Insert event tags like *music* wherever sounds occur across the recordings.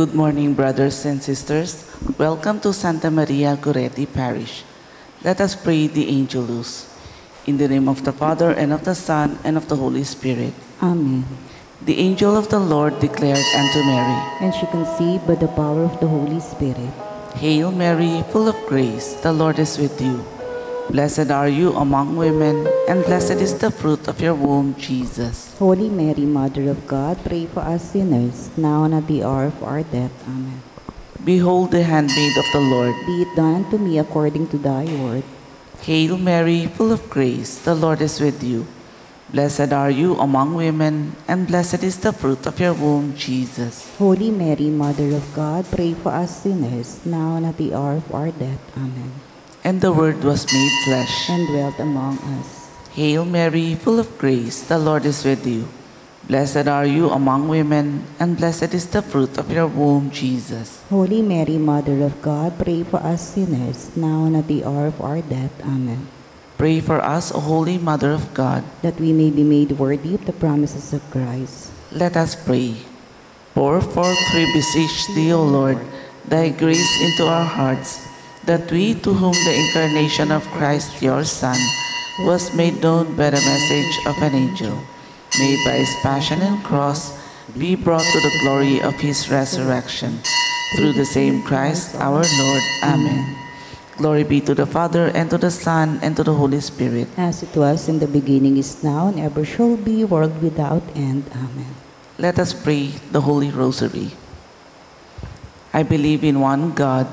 Good morning, brothers and sisters. Welcome to Santa Maria Goretti Parish. Let us pray the Angelus. In the name of the Father, and of the Son, and of the Holy Spirit. Amen. The angel of the Lord declared unto Mary, And she conceived by the power of the Holy Spirit. Hail Mary, full of grace, the Lord is with you. Blessed are you among women, and blessed is the fruit of your womb, Jesus. Holy Mary, Mother of God, pray for us sinners, now and at the hour of our death. Amen. Behold the handmaid of the Lord. Be it done unto me according to thy word. Hail Mary, full of grace, the Lord is with you. Blessed are you among women, and blessed is the fruit of your womb, Jesus. Holy Mary, Mother of God, pray for us sinners, now and at the hour of our death. Amen. And the Word was made flesh. And dwelt among us. Hail Mary, full of grace, the Lord is with you. Blessed are you among women, and blessed is the fruit of your womb, Jesus. Holy Mary, Mother of God, pray for us sinners, now and at the hour of our death. Amen. Pray for us, O Holy Mother of God. That we may be made worthy of the promises of Christ. Let us pray. Pour forth, we beseech thee, O Lord, thy grace into our hearts, that we, to whom the incarnation of Christ your Son was made known by the message of an angel, may by his passion and cross be brought to the glory of his resurrection. Through the same Christ our Lord. Amen. Glory be to the Father, and to the Son, and to the Holy Spirit. As it was in the beginning, is now, and ever shall be, world without end. Amen. Let us pray the Holy Rosary. I believe in one God,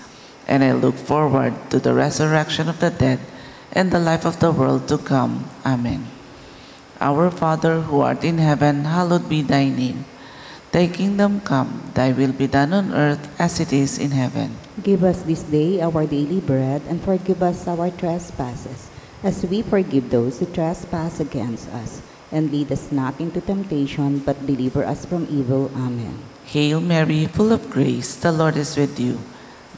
and I look forward to the resurrection of the dead and the life of the world to come. Amen. Our Father who art in heaven, hallowed be thy name. Thy kingdom come, thy will be done on earth as it is in heaven. Give us this day our daily bread, and forgive us our trespasses, as we forgive those who trespass against us. And lead us not into temptation, but deliver us from evil. Amen. Hail Mary, full of grace, the Lord is with you.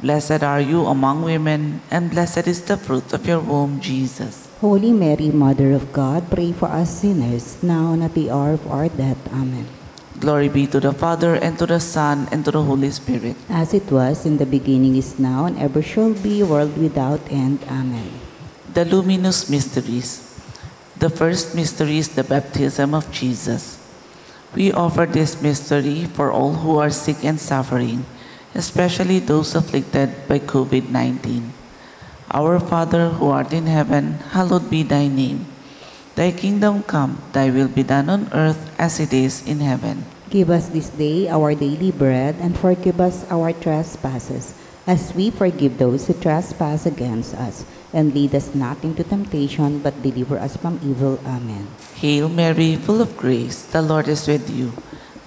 Blessed are you among women, and blessed is the fruit of your womb, Jesus. Holy Mary, Mother of God, pray for us sinners, now and at the hour of our death. Amen. Glory be to the Father, and to the Son, and to the Holy Spirit. As it was in the beginning, is now, and ever shall be, world without end. Amen. The luminous mysteries. The first mystery is the baptism of Jesus. We offer this mystery for all who are sick and suffering, especially those afflicted by COVID 19. Our Father who art in heaven, hallowed be thy name. Thy kingdom come, thy will be done on earth as it is in heaven. Give us this day our daily bread, and forgive us our trespasses, as we forgive those who trespass against us. And lead us not into temptation, but deliver us from evil. Amen. Hail Mary, full of grace, the Lord is with you.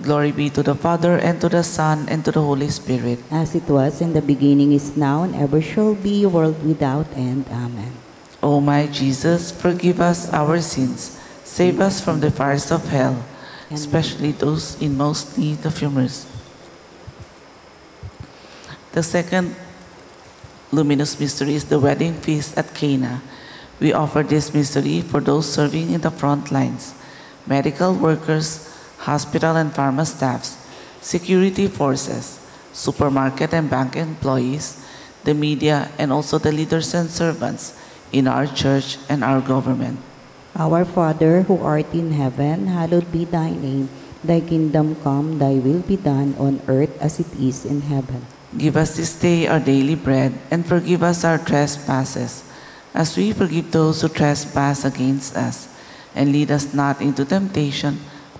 Glory be to the Father, and to the Son, and to the Holy Spirit. As it was in the beginning, is now, and ever shall be, world without end. Amen. O my Jesus, forgive us our sins, save us from the fires of hell, especially those in most need of your mercy. The second luminous mystery is the wedding feast at Cana. We offer this mystery for those serving in the front lines, medical workers, hospital and pharma staffs, security forces, supermarket and bank employees, the media, and also the leaders and servants in our church and our government. Our Father, who art in heaven, hallowed be thy name. Thy kingdom come, thy will be done on earth as it is in heaven. Give us this day our daily bread, and forgive us our trespasses, as we forgive those who trespass against us. And lead us not into temptation,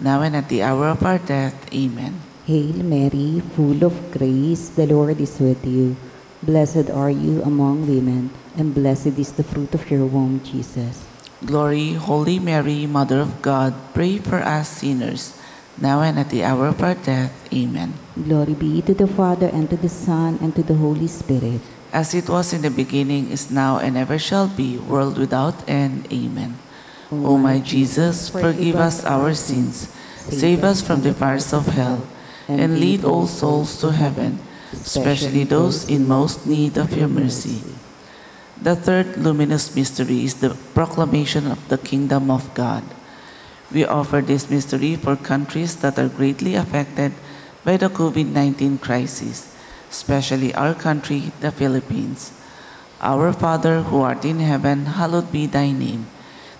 now and at the hour of our death. Amen. Hail Mary, full of grace, the Lord is with you. Blessed are you among women, and blessed is the fruit of your womb, Jesus. Glory, Holy Mary, Mother of God, pray for us sinners, now and at the hour of our death. Amen. Glory be to the Father, and to the Son, and to the Holy Spirit. As it was in the beginning, is now, and ever shall be, world without end. Amen. O my Jesus, forgive us our sins, save us from the fires of hell, and lead all souls to heaven, especially those in most need of your mercy. The third luminous mystery is the proclamation of the kingdom of God. We offer this mystery for countries that are greatly affected by the COVID 19 crisis, especially our country, the Philippines. Our Father who art in heaven, hallowed be thy name.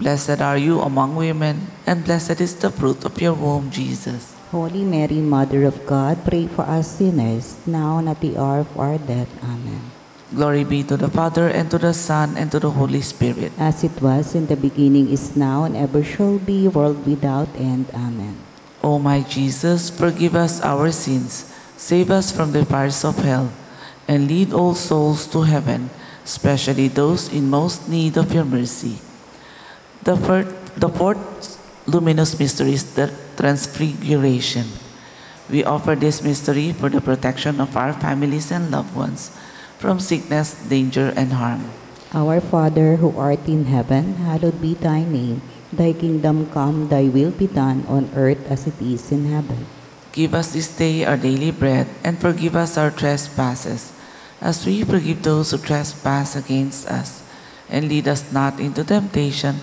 Blessed are you among women, and blessed is the fruit of your womb, Jesus. Holy Mary, Mother of God, pray for us sinners, now and at the hour of our death. Amen. Glory be to the Father, and to the Son, and to the Holy Spirit. As it was in the beginning, is now, and ever shall be, world without end. Amen. O my Jesus, forgive us our sins, save us from the fires of hell, and lead all souls to heaven, especially those in most need of your mercy. The, fourth, the fourth luminous mystery is the Transfiguration. We offer this mystery for the protection of our families and loved ones from sickness, danger, and harm. Our Father who art in heaven, hallowed be thy name. Thy kingdom come, thy will be done on earth as it is in heaven. Give us this day our daily bread, and forgive us our trespasses, as we forgive those who trespass against us. And lead us not into temptation,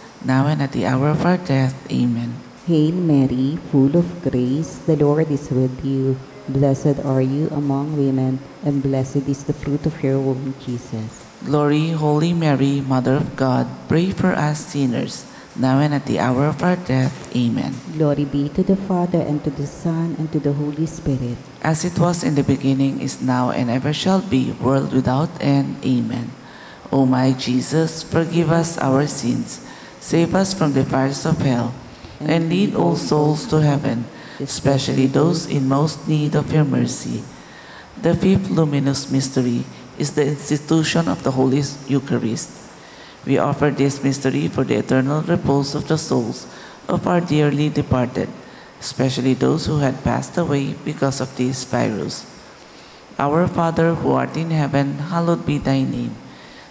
now and at the hour of our death. Amen. Hail Mary, full of grace, the Lord is with you. Blessed are you among women, and blessed is the fruit of your womb, Jesus. Glory, Holy Mary, Mother of God, pray for us sinners, now and at the hour of our death. Amen. Glory be to the Father, and to the Son, and to the Holy Spirit. As it was in the beginning, is now, and ever shall be, world without end. Amen. O my Jesus, forgive us our sins, save us from the fires of hell, and lead all souls to heaven, especially those in most need of your mercy. The fifth luminous mystery is the institution of the Holy Eucharist. We offer this mystery for the eternal repose of the souls of our dearly departed, especially those who had passed away because of this virus. Our Father who art in heaven, hallowed be thy name.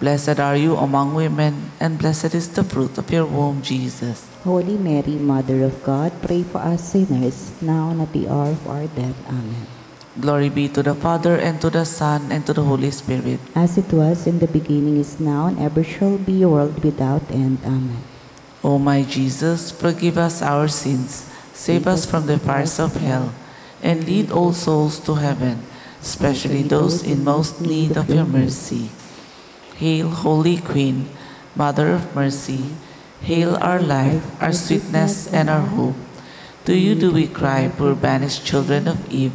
Blessed are you among women, and blessed is the fruit of your womb, Jesus. Holy Mary, Mother of God, pray for us sinners, now and at the hour of our death. Amen. Glory be to the Father, and to the Son, and to the Holy Spirit. As it was in the beginning, is now, and ever shall be, world without end. Amen. O my Jesus, forgive us our sins, save us from the fires of hell, and lead all souls to heaven, especially those in most need of your mercy. Hail, Holy Queen, Mother of Mercy, hail our life, our sweetness, and our hope. To you do we cry, poor banished children of Eve.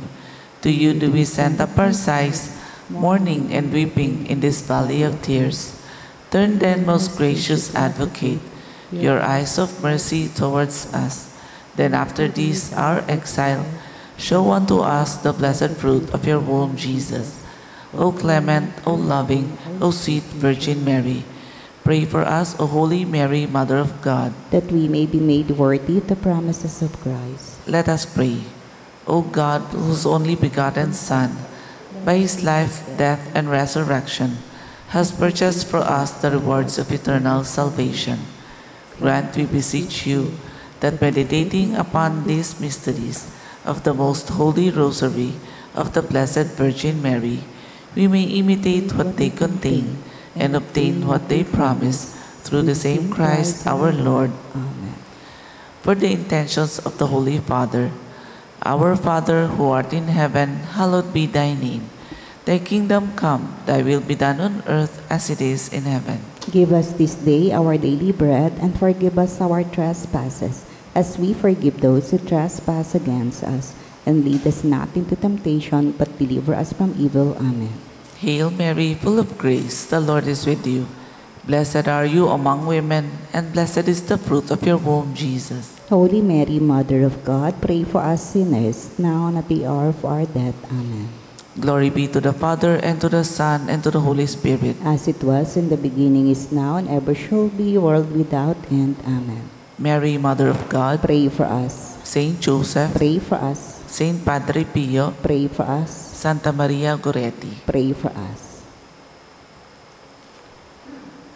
To you do we send up our sighs, mourning and weeping in this valley of tears. Turn then, most gracious Advocate, your eyes of mercy towards us. Then after this our exile, show unto us the blessed fruit of your womb, Jesus. O clement, O loving, O sweet Virgin Mary, pray for us, O Holy Mary, Mother of God. That we may be made worthy of the promises of Christ. Let us pray. O God, whose only begotten Son, by his life, death, and resurrection, has purchased for us the rewards of eternal salvation. Grant, we beseech you, that meditating upon these mysteries of the most holy rosary of the Blessed Virgin Mary, we may imitate what they contain and obtain what they promise through the same Christ our Lord. Amen. For the intentions of the Holy Father, Our Father who art in heaven, hallowed be thy name. Thy kingdom come, thy will be done on earth as it is in heaven. Give us this day our daily bread, and forgive us our trespasses, as we forgive those who trespass against us. And lead us not into temptation, but deliver us from evil. Amen. Hail Mary, full of grace, the Lord is with you. Blessed are you among women, and blessed is the fruit of your womb, Jesus. Holy Mary, Mother of God, pray for us sinners, now and at the hour of our death. Amen. Glory be to the Father, and to the Son, and to the Holy Spirit. As it was in the beginning, is now, and ever shall be, world without end. Amen. Mary, Mother of God, Pray for us. Saint Joseph, Pray for us. Saint Padre Pio, Pray for us. Santa Maria Goretti. Pray for us.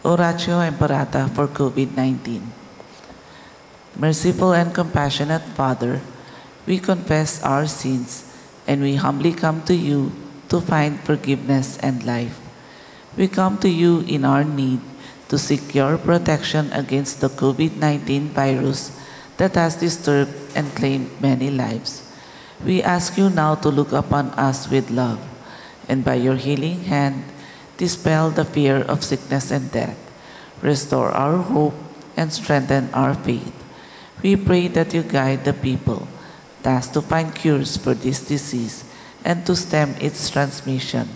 Oratio Imperata for COVID-19. Merciful and compassionate Father, we confess our sins and we humbly come to you to find forgiveness and life. We come to you in our need to seek your protection against the COVID-19 virus that has disturbed and claimed many lives. We ask you now to look upon us with love and by your healing hand dispel the fear of sickness and death, restore our hope, and strengthen our faith. We pray that you guide the people, tasked to find cures for this disease and to stem its transmission.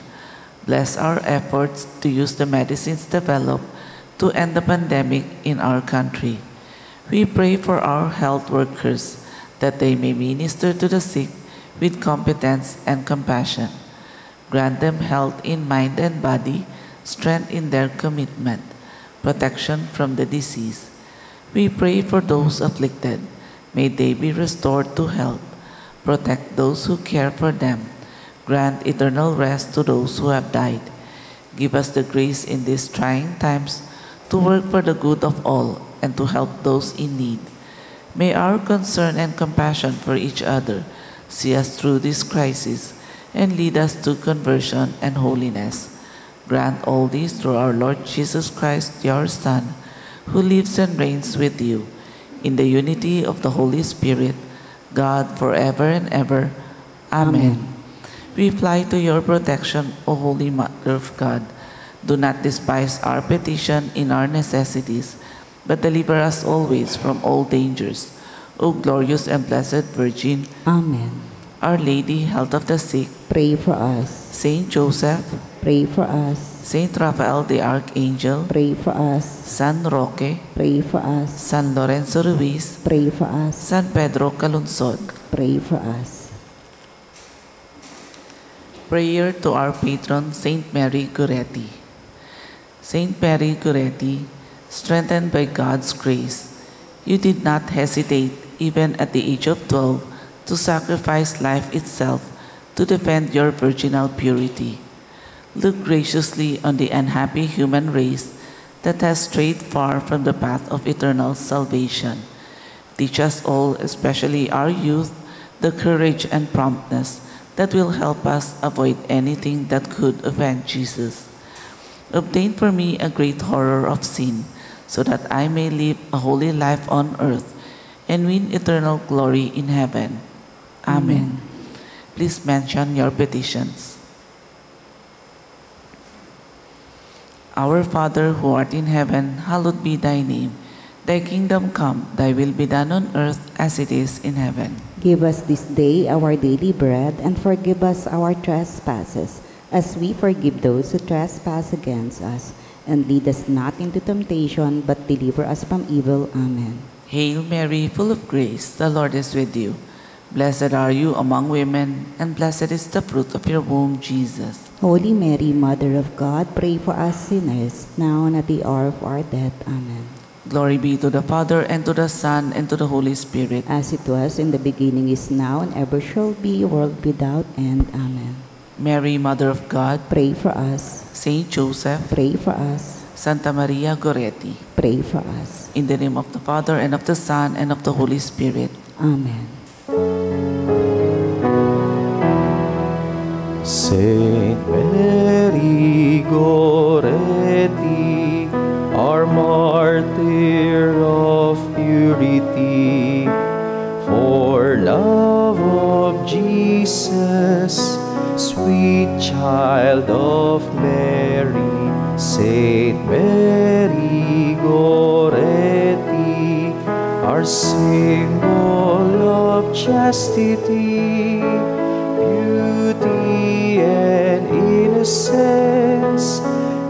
Bless our efforts to use the medicines developed to end the pandemic in our country. We pray for our health workers that they may minister to the sick with competence and compassion. Grant them health in mind and body, strength in their commitment, protection from the disease. We pray for those afflicted. May they be restored to health. Protect those who care for them. Grant eternal rest to those who have died. Give us the grace in these trying times to work for the good of all and to help those in need. May our concern and compassion for each other see us through this crisis and lead us to conversion and holiness. Grant all these through our Lord Jesus Christ, your Son, who lives and reigns with you in the unity of the Holy Spirit, God forever and ever. Amen. Amen. We fly to your protection, O Holy Mother of God. Do not despise our petition in our necessities, but deliver us always from all dangers. O glorious and blessed Virgin, Amen. Our Lady, health of the sick, Pray for us. Saint Joseph, Pray for us. Saint Raphael the Archangel, Pray for us. San Roque, Pray for us. San Lorenzo Ruiz, Pray for us. San Pedro Calungsod. Pray for us. Prayer to our patron, Saint Mary Goretti. Saint Mary Goretti, strengthened by God's grace, you did not hesitate, even at the age of 12, to sacrifice life itself to defend your virginal purity. Look graciously on the unhappy human race that has strayed far from the path of eternal salvation. Teach us all, especially our youth, the courage and promptness that will help us avoid anything that could offend Jesus. Obtain for me a great horror of sin, so that I may live a holy life on earth and win eternal glory in heaven. Amen. Please mention your petitions. Our Father who art in heaven, hallowed be thy name. Thy kingdom come, thy will be done on earth as it is in heaven. Give us this day our daily bread, and forgive us our trespasses, as we forgive those who trespass against us. And lead us not into temptation, but deliver us from evil. Amen. Hail Mary, full of grace, the Lord is with you. Blessed are you among women, and blessed is the fruit of your womb, Jesus. Holy Mary, Mother of God, pray for us sinners, now and at the hour of our death. Amen. Glory be to the Father, and to the Son, and to the Holy Spirit. As it was in the beginning, is now, and ever shall be, world without end. Amen. Mary, Mother of God, Pray for us. Saint Joseph, Pray for us. Santa Maria Goretti, Pray for us. in the name of the Father, and of the Son, and of the Holy Spirit. Amen. Saint Mary Goretti, our martyr of purity, for love of Jesus, sweet child of Mary, Saint Mary Goretti, our symbol of chastity, beauty and innocence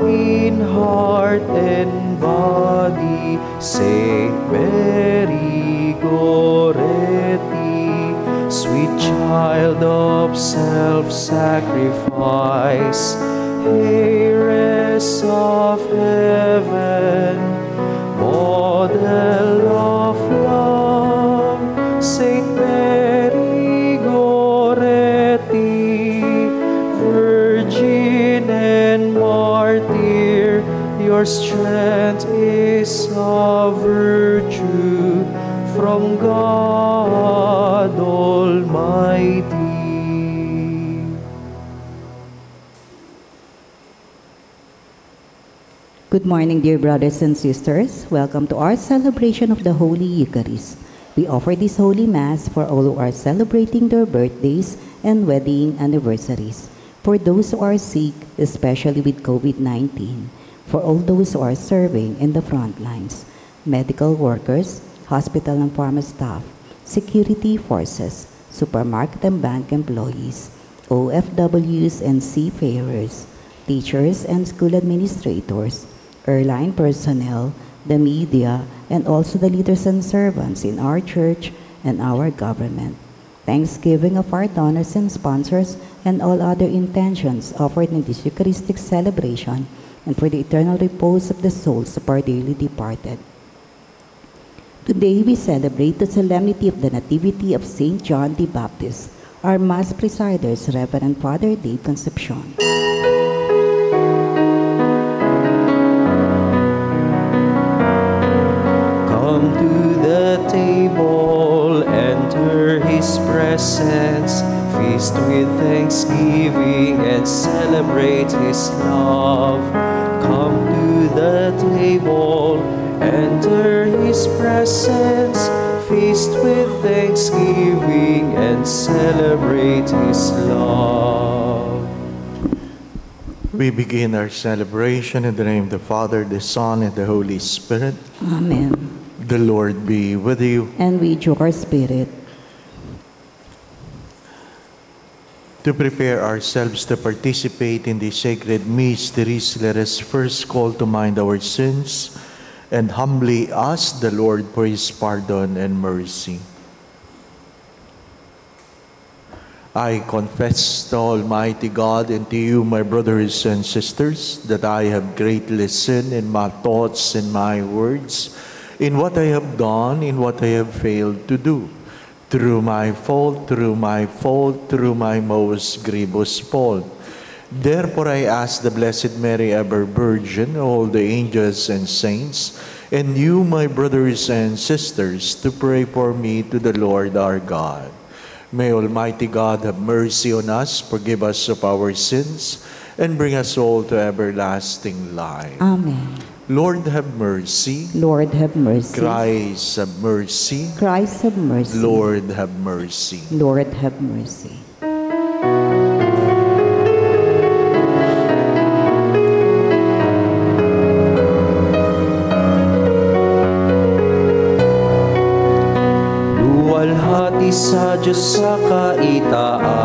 in heart and body, Saint Mary Goretti, sweet child of self-sacrifice, heiress of heaven, model of love, Saint Mary Goretti, Virgin and Martyr, your strength is a virtue from God Good morning, dear brothers and sisters. Welcome to our celebration of the Holy Eucharist. We offer this Holy Mass for all who are celebrating their birthdays and wedding anniversaries, for those who are sick, especially with COVID 19, for all those who are serving in the front lines, medical workers, hospital and pharma staff, security forces, supermarket and bank employees, OFWs and seafarers, teachers and school administrators, airline personnel, the media, and also the leaders and servants in our church and our government. Thanksgiving of our donors and sponsors and all other intentions offered in this Eucharistic celebration and for the eternal repose of the souls of our dearly departed. Today we celebrate the solemnity of the Nativity of Saint John the Baptist. Our Mass presiders, Reverend Father Dave Concepcion. The table, enter his presence, feast with thanksgiving and celebrate his love. Come to the table, Enter his presence, feast with thanksgiving, and celebrate his love. We begin our celebration in the name of the Father, the Son, and the Holy Spirit. Amen. The Lord be with you. And with your spirit. To prepare ourselves to participate in the sacred mysteries, let us first call to mind our sins and humbly ask the Lord for his pardon and mercy. I confess to Almighty God and to you, my brothers and sisters, that I have greatly sinned in my thoughts and my words, in what I have done, in what I have failed to do through my fault, through my fault, through my most grievous fault. Therefore I ask the Blessed Mary, ever Virgin, all the angels and saints, and you, my brothers and sisters, to pray for me to the Lord our God. May Almighty God have mercy on us, forgive us of our sins, and bring us all to everlasting life. Amen. Lord have mercy. Lord have mercy. Christ have mercy. Christ have mercy. Lord have mercy. Lord have mercy. Luwalhati sa Diyos sa kaitaasan,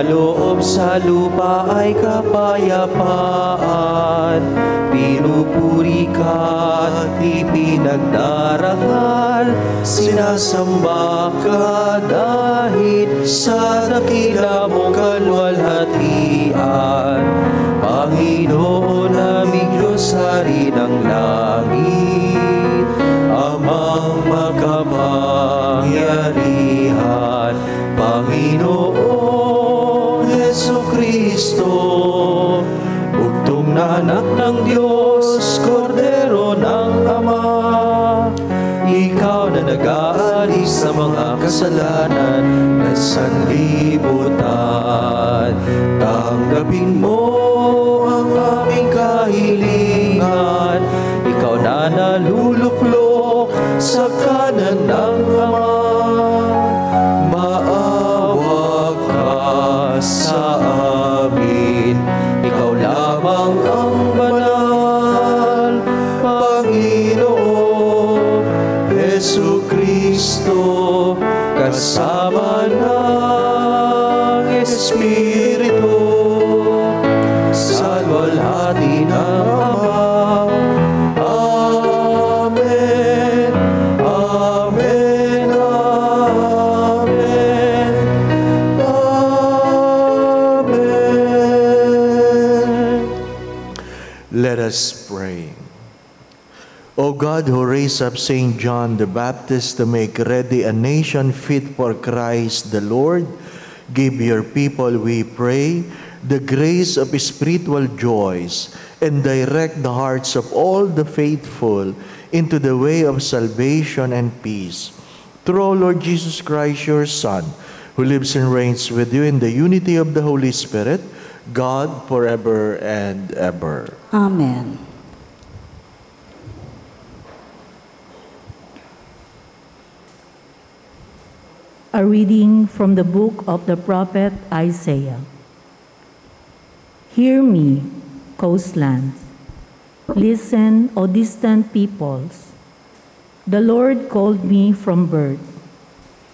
kaloob sa lupa ay kapayapaan. Pinupuri ka at ipinagdarangal, sinasamba ka dahil sa dakila mong kalwalhatian. Panginoon naming Diyos, Hari ng langit, mga kasalanan raised up St. John the Baptist to make ready a nation fit for Christ the Lord, give your people, we pray, the grace of spiritual joys and direct the hearts of all the faithful into the way of salvation and peace. Through our Lord Jesus Christ, your Son, who lives and reigns with you in the unity of the Holy Spirit, God forever and ever. Amen. A reading from the book of the prophet Isaiah. Hear me, coastlands. Listen, O distant peoples. The Lord called me from birth.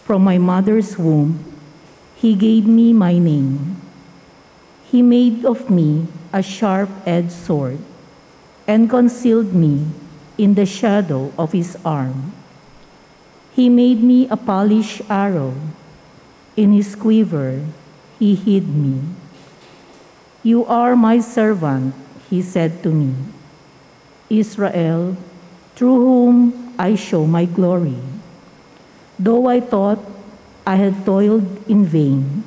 From my mother's womb, He gave me my name. He made of me a sharp edged sword and concealed me in the shadow of His arm. He made me a polished arrow. In his quiver, he hid me. You are my servant, he said to me. Israel, through whom I show my glory. Though I thought I had toiled in vain,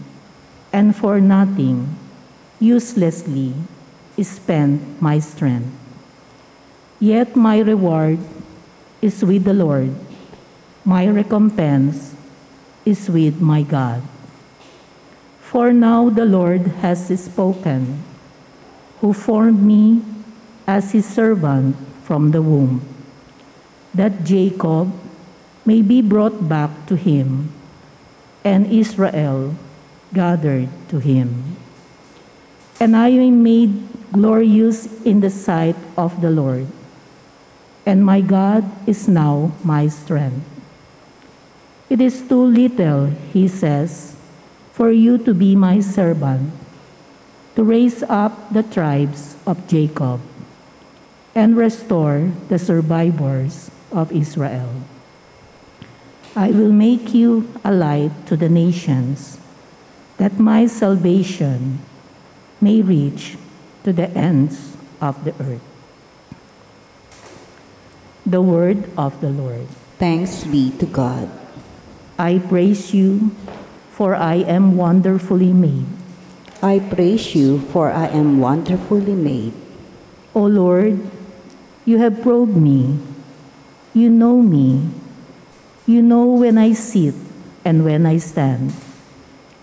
and for nothing, uselessly, spent my strength. Yet my reward is with the Lord my recompense is with my God. For now the Lord has spoken, who formed me as his servant from the womb, that Jacob may be brought back to him, and Israel gathered to him. And I am made glorious in the sight of the Lord, and my God is now my strength. It is too little, he says, for you to be my servant, to raise up the tribes of Jacob and restore the survivors of Israel. I will make you a light to the nations, that my salvation may reach to the ends of the earth. The word of the Lord. Thanks be to God. I praise you, for I am wonderfully made. I praise you, for I am wonderfully made. O Lord, you have probed me. You know me. You know when I sit and when I stand.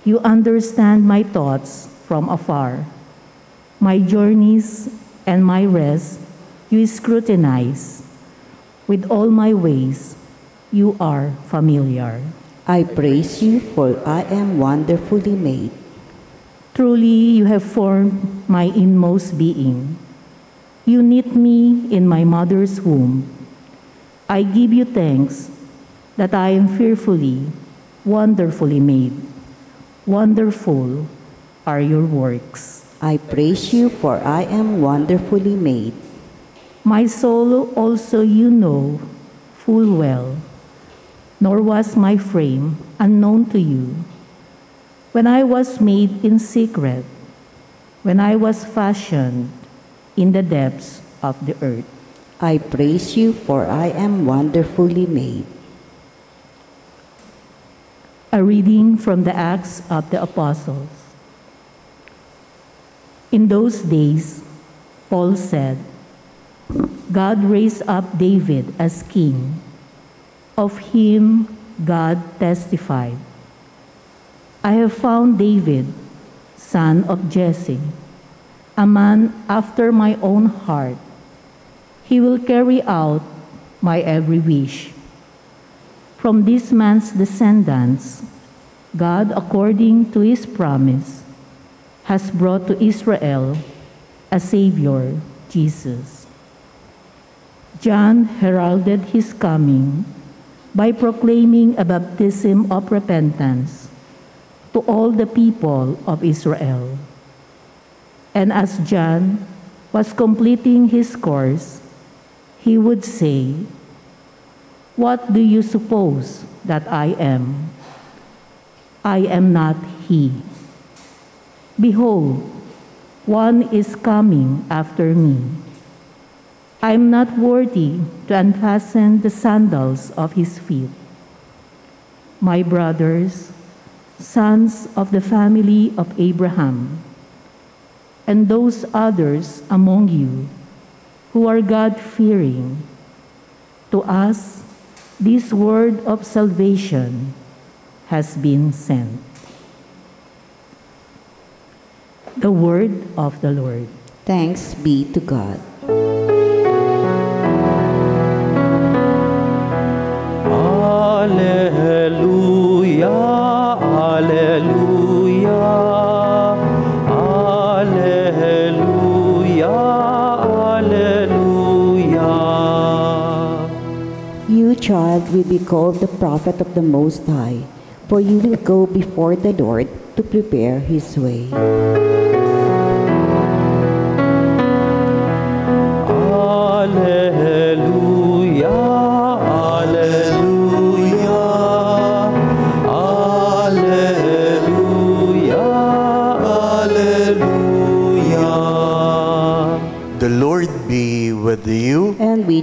You understand my thoughts from afar. My journeys and my rest you scrutinize. With all my ways, you are familiar. I praise you, for I am wonderfully made. Truly, you have formed my inmost being. You knit me in my mother's womb. I give you thanks that I am fearfully, wonderfully made. Wonderful are your works. I praise you, for I am wonderfully made. My soul also you know full well, nor was my frame unknown to you. When I was made in secret, when I was fashioned in the depths of the earth. I praise you, for I am wonderfully made. A reading from the Acts of the Apostles. In those days, Paul said, God raised up David as king. Of him, God testified. I have found David, son of Jesse, a man after my own heart. He will carry out my every wish. From this man's descendants, God, according to his promise, has brought to Israel a Savior, Jesus. John heralded his coming by proclaiming a baptism of repentance to all the people of Israel. And as John was completing his course, he would say, What do you suppose that I am? I am not he. Behold, one is coming after me. I am not worthy to unfasten the sandals of his feet. My brothers, sons of the family of Abraham, and those others among you who are God fearing, to us this word of salvation has been sent. The word of the Lord. Thanks be to God. Child, will be called the prophet of the Most High, for you will go before the Lord to prepare his way.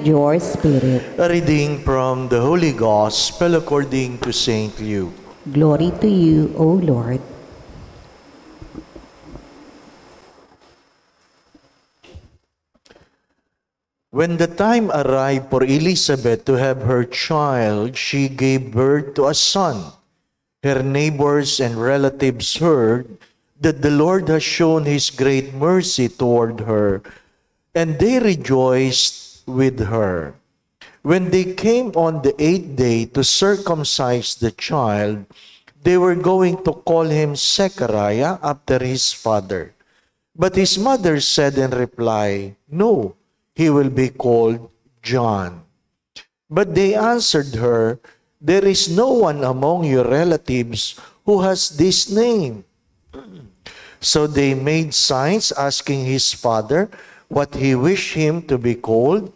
With your spirit, A reading from the Holy Gospel according to St. Luke. glory to you, O Lord. When the time arrived for Elizabeth to have her child, she gave birth to a son. Her neighbors and relatives heard that the Lord has shown his great mercy toward her, and they rejoiced with her. When they came on the eighth day to circumcise the child, they were going to call him Zechariah after his father. But his mother said in reply, No, he will be called John. But they answered her, There is no one among your relatives who has this name. So they made signs asking his father what he wished him to be called.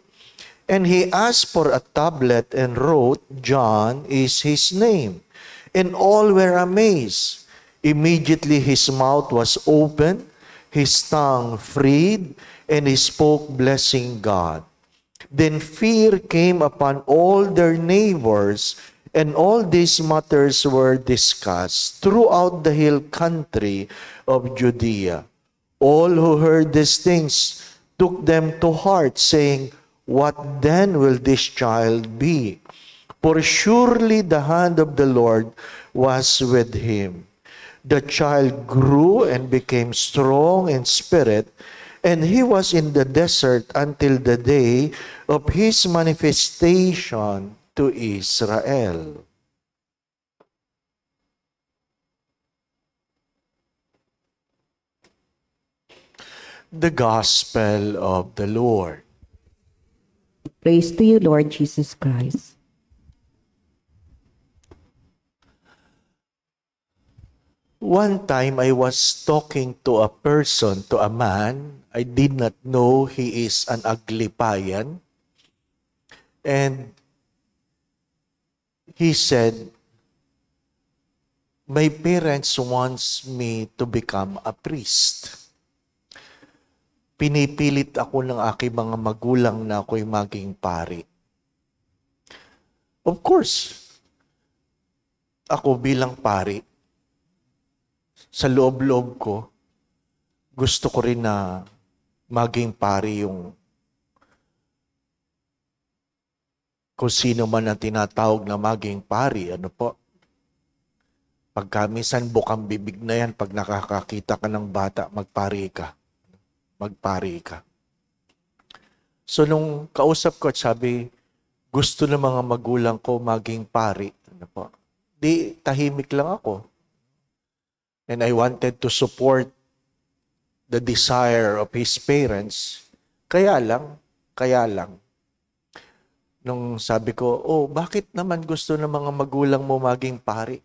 And he asked for a tablet and wrote, John is his name. And all were amazed. Immediately his mouth was opened, his tongue freed, and he spoke, blessing God. Then fear came upon all their neighbors, and all these matters were discussed throughout the hill country of Judea. All who heard these things took them to heart, saying, What then will this child be? For surely the hand of the Lord was with him. The child grew and became strong in spirit, and he was in the desert until the day of his manifestation to Israel. The Gospel of the Lord. Praise to you, Lord Jesus Christ. One time I was talking to a person, to a man. I did not know he is an Aglipayan. And he said, My parents wants me to become a priest. Pinipilit ako ng aking mga magulang na ako'y maging pari. Of course, ako bilang pari, sa loob-loob ko, gusto ko rin na maging pari yung kung sino man ang tinatawag na maging pari. Ano po? Pagka minsan bukang bibig na yan, pag nakakakita ka ng bata, magpari ka. Magpari ka. So nung kausap ko at sabi, gusto ng mga magulang ko maging pari. Ano po? Di, tahimik lang ako and I wanted to support the desire of his parents. Kaya lang, kaya lang, nung sabi ko, oh, bakit naman gusto ng mga magulang mo maging pari?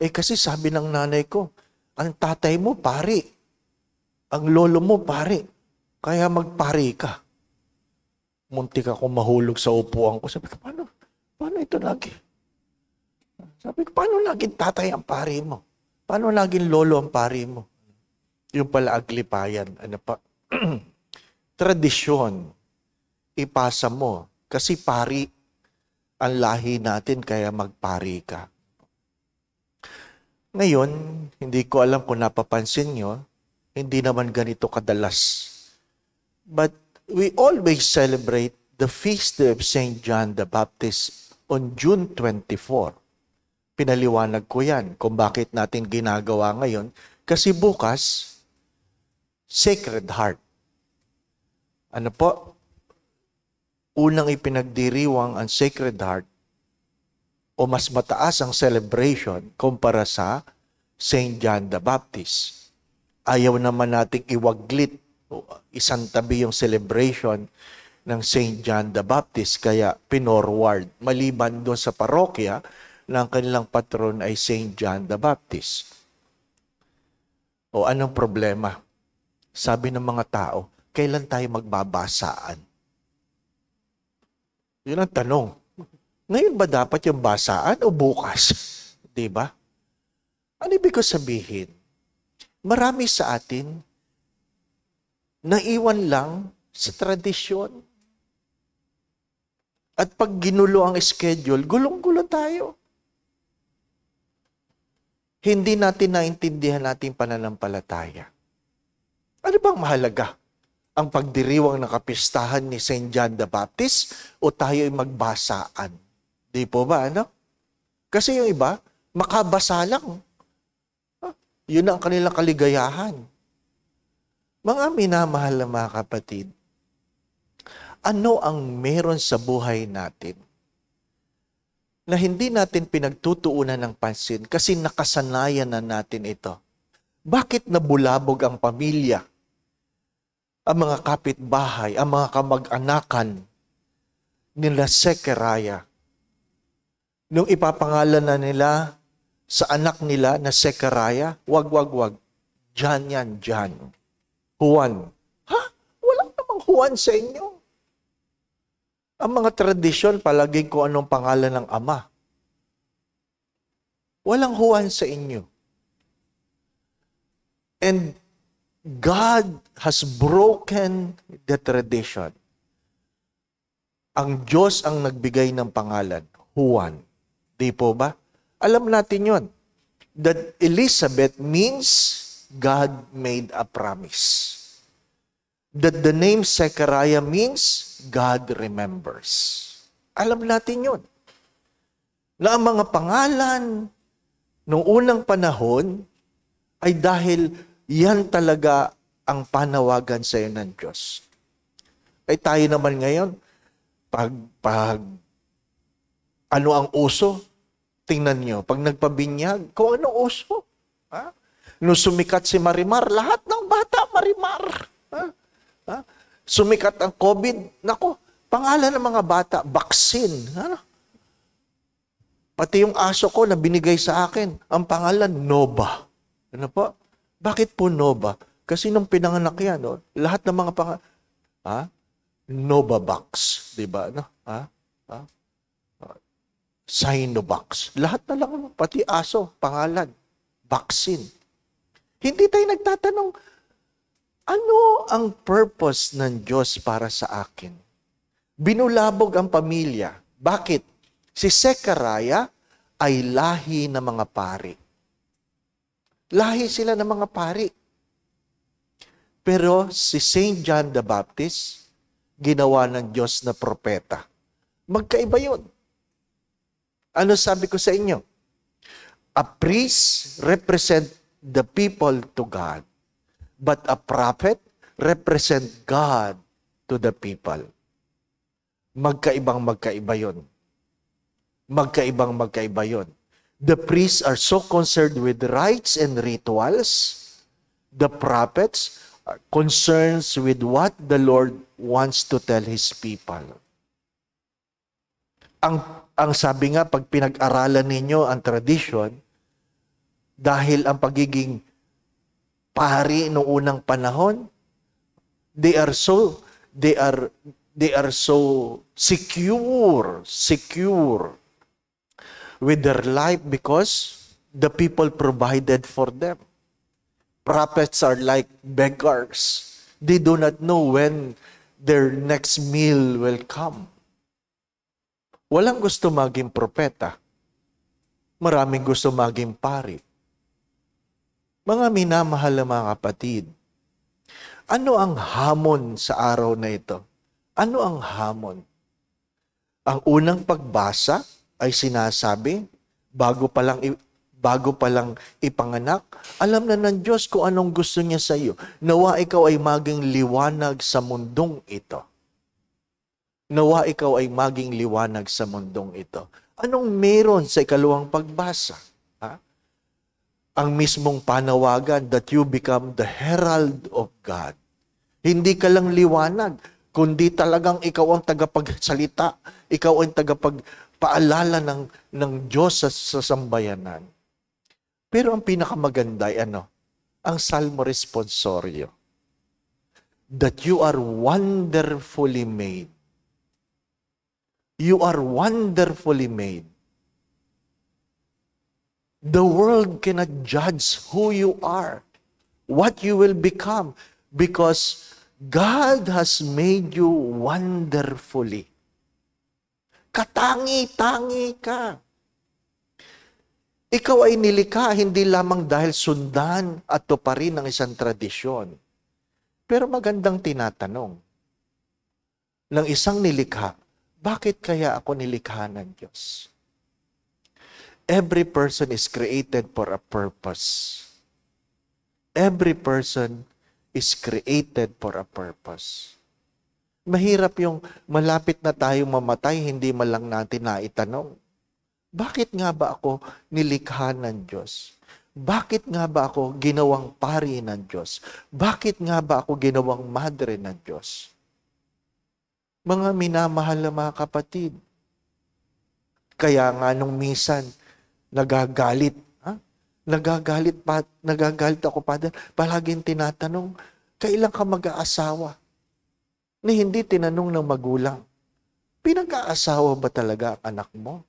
Eh kasi sabi ng nanay ko, ang tatay mo pari, ang lolo mo pari, kaya magpari ka. Muntik ako mahulog sa upuan ko. Sabi ko, paano? Paano ito lagi? Sabi ko, paano laging tatay ang pari mo? Paano laging lolo ang pari mo? Yung pala aglipayan. Ano pa? *clears throat* Tradisyon. Ipasa mo. Kasi pari ang lahi natin kaya magpari ka. Ngayon, hindi ko alam kung napapansin nyo, hindi naman ganito kadalas. But we always celebrate the feast of St. John the Baptist on June 24 pinaliwanag ko yan kung bakit natin ginagawa ngayon. Kasi bukas, Sacred Heart. Ano po? Unang ipinagdiriwang ang Sacred Heart o mas mataas ang celebration kumpara sa St. John the Baptist. Ayaw naman nating iwaglit o isang tabi yung celebration ng St. John the Baptist kaya pinorward. Maliban doon sa parokya, ng kanilang patron ay St. John the Baptist. O anong problema? Sabi ng mga tao, kailan tayo magbabasaan? Yun ang tanong. Ngayon ba dapat yung basaan o bukas? Di ba? Ano ibig ko sabihin? Marami sa atin naiwan lang sa tradisyon. At pag ginulo ang schedule, gulong-gulo tayo hindi natin naintindihan nating pananampalataya. Ano bang mahalaga? Ang pagdiriwang ng kapistahan ni St. John the Baptist o tayo ay magbasaan? Di po ba, ano? Kasi yung iba, makabasa lang. Yun ang kanilang kaligayahan. Mga minamahal na mga kapatid, ano ang meron sa buhay natin na hindi natin pinagtutuunan ng pansin kasi nakasanayan na natin ito. Bakit nabulabog ang pamilya? Ang mga kapitbahay, ang mga kamag-anakan nila Sekeraya. Nung ipapangalan na nila sa anak nila na Sekeraya, wag, wag, wag. Jan yan, Jan. Juan. Ha? Walang namang Juan sa inyo. Ang mga tradisyon, palagay ko anong pangalan ng ama. Walang Juan sa inyo. And God has broken the tradition. Ang Diyos ang nagbigay ng pangalan, Juan. Di po ba? Alam natin yon. That Elizabeth means God made a promise. That the name Zechariah means God remembers. Alam natin yun. Na ang mga pangalan noong unang panahon ay dahil yan talaga ang panawagan sa iyo ng Diyos. Ay tayo naman ngayon, pag, pag ano ang uso, tingnan nyo, pag nagpabinyag, kung ano uso. Ha? Nung sumikat si Marimar, lahat ng bata Marimar. Ha? Ha? Sumikat ang COVID, nako, pangalan ng mga bata, vaccine. Ano? Pati yung aso ko na binigay sa akin, ang pangalan, Nova. Ano po? Bakit po Nova? Kasi nung pinanganak yan, no, lahat ng mga pangalan, ha? Novavax, di ba? No? Ha? Ha? Sinovax. Lahat na lang, pati aso, pangalan, vaccine. Hindi tayo nagtatanong, ano ang purpose ng Diyos para sa akin? Binulabog ang pamilya. Bakit? Si Sekaraya ay lahi ng mga pari. Lahi sila ng mga pari. Pero si St. John the Baptist, ginawa ng Diyos na propeta. Magkaiba yun. Ano sabi ko sa inyo? A priest represent the people to God but a prophet represent God to the people. Magkaibang magkaiba yon. Magkaibang magkaiba yon. The priests are so concerned with rites and rituals. The prophets are concerned with what the Lord wants to tell His people. Ang, ang sabi nga, pag pinag-aralan ninyo ang tradition, dahil ang pagiging pari noong unang panahon, they are so they are they are so secure, secure with their life because the people provided for them. Prophets are like beggars. They do not know when their next meal will come. Walang gusto maging propeta. Maraming gusto maging pari. Mga minamahal na mga kapatid, ano ang hamon sa araw na ito? Ano ang hamon? Ang unang pagbasa ay sinasabi, bago pa lang, bago pa lang ipanganak, alam na ng Diyos kung anong gusto niya sa iyo. Nawa ikaw ay maging liwanag sa mundong ito. Nawa ikaw ay maging liwanag sa mundong ito. Anong meron sa ikalawang pagbasa? ang mismong panawagan that you become the herald of God. Hindi ka lang liwanag, kundi talagang ikaw ang tagapagsalita, ikaw ang tagapagpaalala ng, ng Diyos sa, sa sambayanan. Pero ang pinakamaganda ay ano? Ang Salmo Responsorio. That you are wonderfully made. You are wonderfully made The world cannot judge who you are, what you will become, because God has made you wonderfully. Katangi-tangi ka. Ikaw ay nilikha hindi lamang dahil sundan at tuparin ng isang tradisyon. Pero magandang tinatanong ng isang nilikha, bakit kaya ako nilikha ng Diyos? Every person is created for a purpose. Every person is created for a purpose. Mahirap yung malapit na tayong mamatay, hindi man lang natin naitanong. Bakit nga ba ako nilikha ng Diyos? Bakit nga ba ako ginawang pari ng Diyos? Bakit nga ba ako ginawang madre ng Diyos? Mga minamahal na mga kapatid, kaya nga nung misan, nagagalit. Ha? Nagagalit, pa, nagagalit ako pa Palaging tinatanong, kailan ka mag-aasawa? Na hindi tinanong ng magulang, pinag-aasawa ba talaga ang anak mo?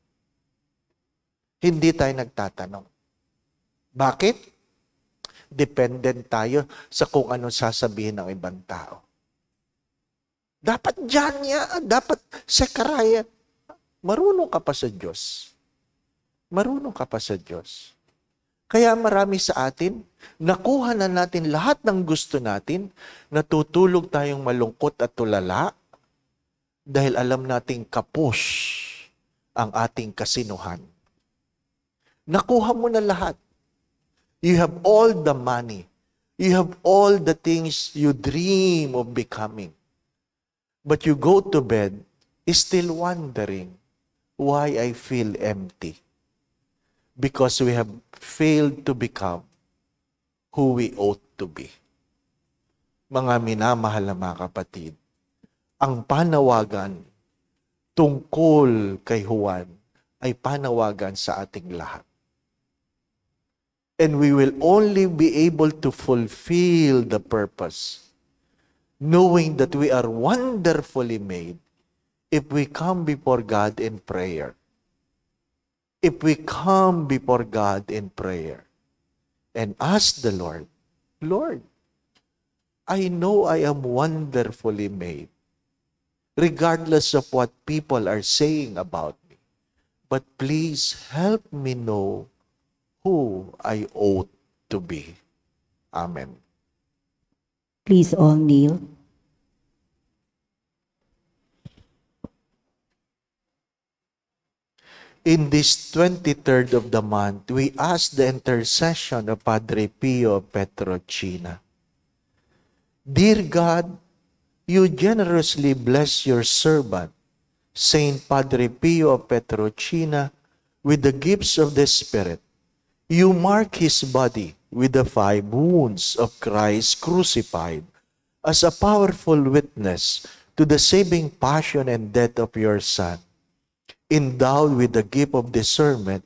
Hindi tayo nagtatanong. Bakit? Dependent tayo sa kung ano sasabihin ng ibang tao. Dapat dyan niya, dapat sekaraya. Marunong ka pa sa Diyos. Marunong ka pa sa Diyos. Kaya marami sa atin, nakuha na natin lahat ng gusto natin, natutulog tayong malungkot at tulala dahil alam nating kapos ang ating kasinuhan. Nakuha mo na lahat. You have all the money. You have all the things you dream of becoming. But you go to bed still wondering why I feel empty. Because we have failed to become who we ought to be. Mga minamahal na mga kapatid, ang panawagan tungkol kay Juan ay panawagan sa ating lahat. And we will only be able to fulfill the purpose, knowing that we are wonderfully made if we come before God in prayer. If we come before God in prayer and ask the Lord, Lord, I know I am wonderfully made, regardless of what people are saying about me. But please help me know who I ought to be. Amen. Please all kneel. In this 23rd of the month, we ask the intercession of Padre Pio Petrocina. Dear God, you generously bless your servant, Saint Padre Pio Petrocina, with the gifts of the Spirit you mark his body with the five wounds of Christ crucified as a powerful witness to the saving passion and death of your Son. Endowed with the gift of discernment,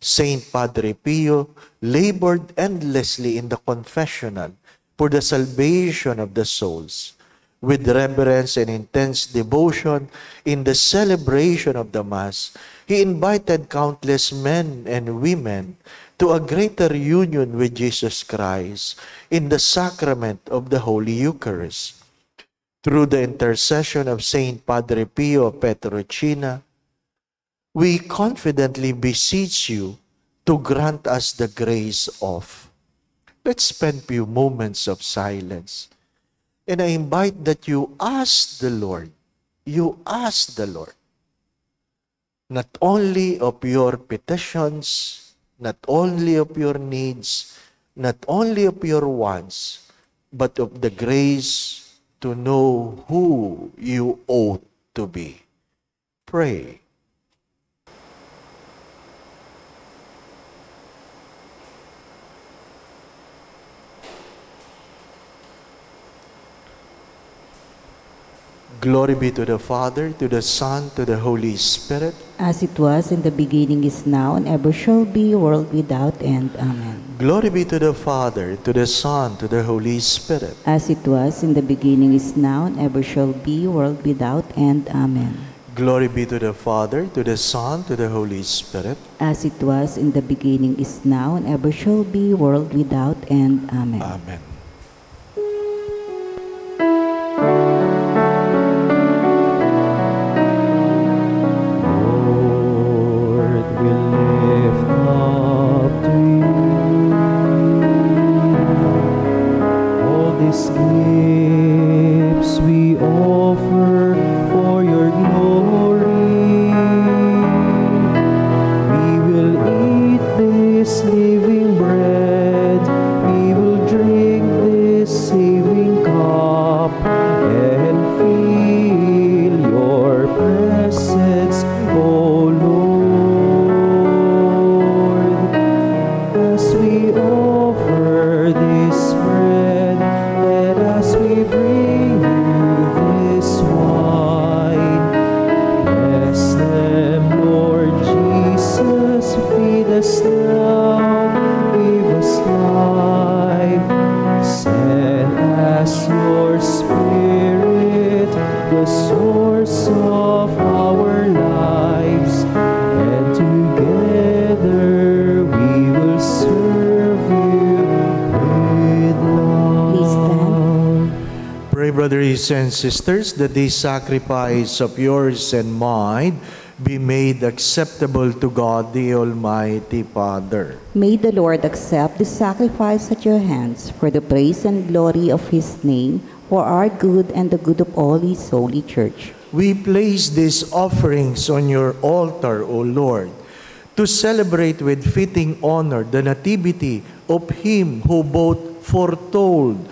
Saint Padre Pio labored endlessly in the confessional for the salvation of the souls. With reverence and intense devotion in the celebration of the Mass, he invited countless men and women to a greater union with Jesus Christ in the sacrament of the Holy Eucharist. Through the intercession of Saint Padre Pio Pietrelcina, we confidently beseech you to grant us the grace of. Let's spend few moments of silence. And I invite that you ask the Lord, you ask the Lord, not only of your petitions, not only of your needs, not only of your wants, but of the grace to know who you ought to be. Pray. Glory be to the Father, to the Son, to the Holy Spirit. As it was in the beginning, is now, and ever shall be, world without end. Amen. Glory be to the Father, to the Son, to the Holy Spirit. As it was in the beginning, is now, and ever shall be, world without end. Amen. Glory be to the Father, to the Son, to the Holy Spirit. As it was in the beginning, is now, and ever shall be, world without end. Amen. Amen. Brothers and sisters, that this sacrifice of yours and mine be made acceptable to God the Almighty Father. May the Lord accept the sacrifice at your hands for the praise and glory of his name, for our good and the good of all his holy church. We place these offerings on your altar, O Lord, to celebrate with fitting honor the nativity of him who both foretold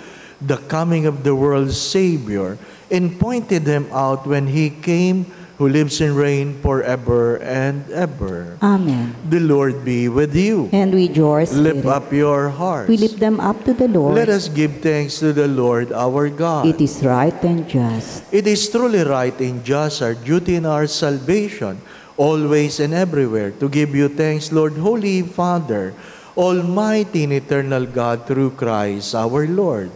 the coming of the world's Savior and pointed him out when he came who lives and reigns forever and ever. Amen. The Lord be with you. And with your spirit, Lift up your hearts. we lift them up to the Lord. Let us give thanks to the Lord our God. It is right and just. It is truly right and just our duty and our salvation, always and everywhere, to give you thanks, Lord, Holy Father, Almighty and eternal God, through Christ our Lord.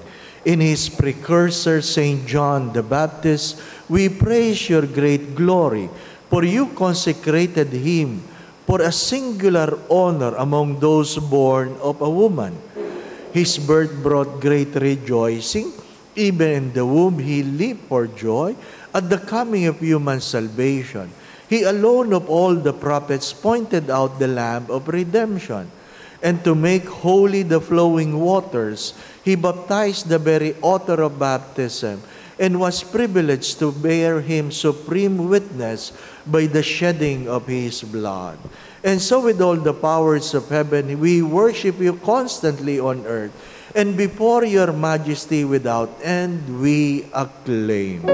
In his precursor, St. John the Baptist, we praise your great glory, for you consecrated him for a singular honor among those born of a woman. His birth brought great rejoicing. Even in the womb he leaped for joy at the coming of human salvation. He alone of all the prophets pointed out the Lamb of redemption. And to make holy the flowing waters, he baptized the very author of baptism and was privileged to bear him supreme witness by the shedding of his blood. And so with all the powers of heaven, we worship you constantly on earth. And before your majesty without end, we acclaim.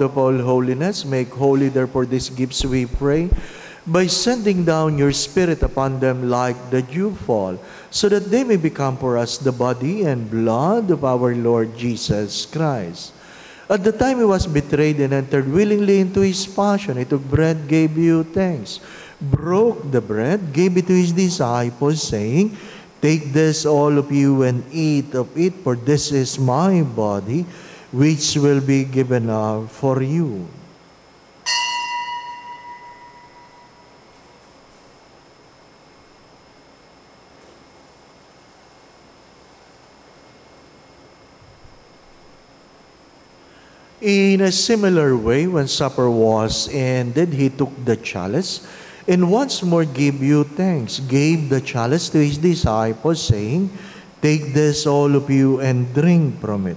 Of all holiness. Make holy, therefore, these gifts, we pray, by sending down your Spirit upon them like the dewfall, so that they may become for us the body and blood of our Lord Jesus Christ. At the time he was betrayed and entered willingly into his passion, he took bread, gave you thanks, broke the bread, gave it to his disciples, saying, Take this, all of you, and eat of it, for this is my body, which will be given up for you. In a similar way, when supper was ended, he took the chalice and once more gave you thanks, gave the chalice to his disciples, saying, Take this, all of you, and drink from it.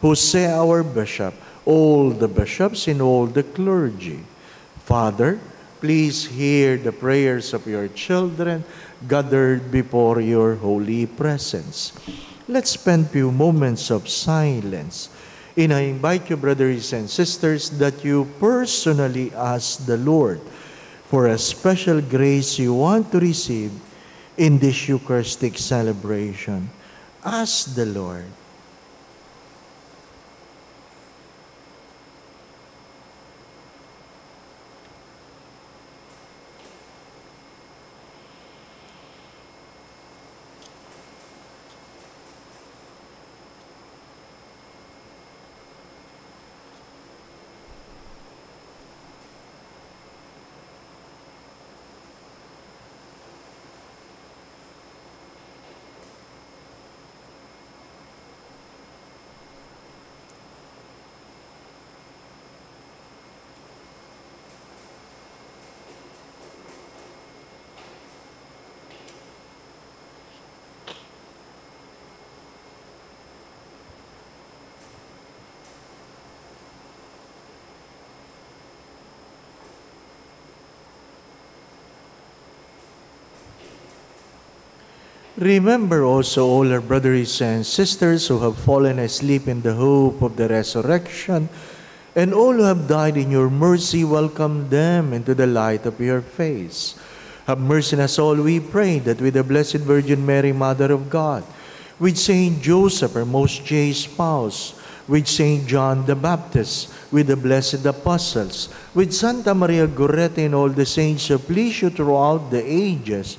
Jose, our Bishop, all the bishops and all the clergy. Father, please hear the prayers of your children gathered before your holy presence. Let's spend few moments of silence. And I invite you, brothers and sisters, that you personally ask the Lord for a special grace you want to receive in this Eucharistic celebration. Ask the Lord. Remember also all our brothers and sisters who have fallen asleep in the hope of the resurrection, and all who have died in your mercy, welcome them into the light of your face. Have mercy on us all, we pray, that with the Blessed Virgin Mary, Mother of God, with Saint Joseph, our most chaste spouse, with Saint John the Baptist, with the blessed apostles, with Santa Maria Gorete and all the saints who please you throughout the ages,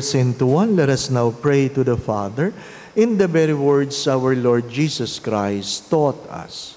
Prayers into one, let us now pray to the Father in the very words our Lord Jesus Christ taught us.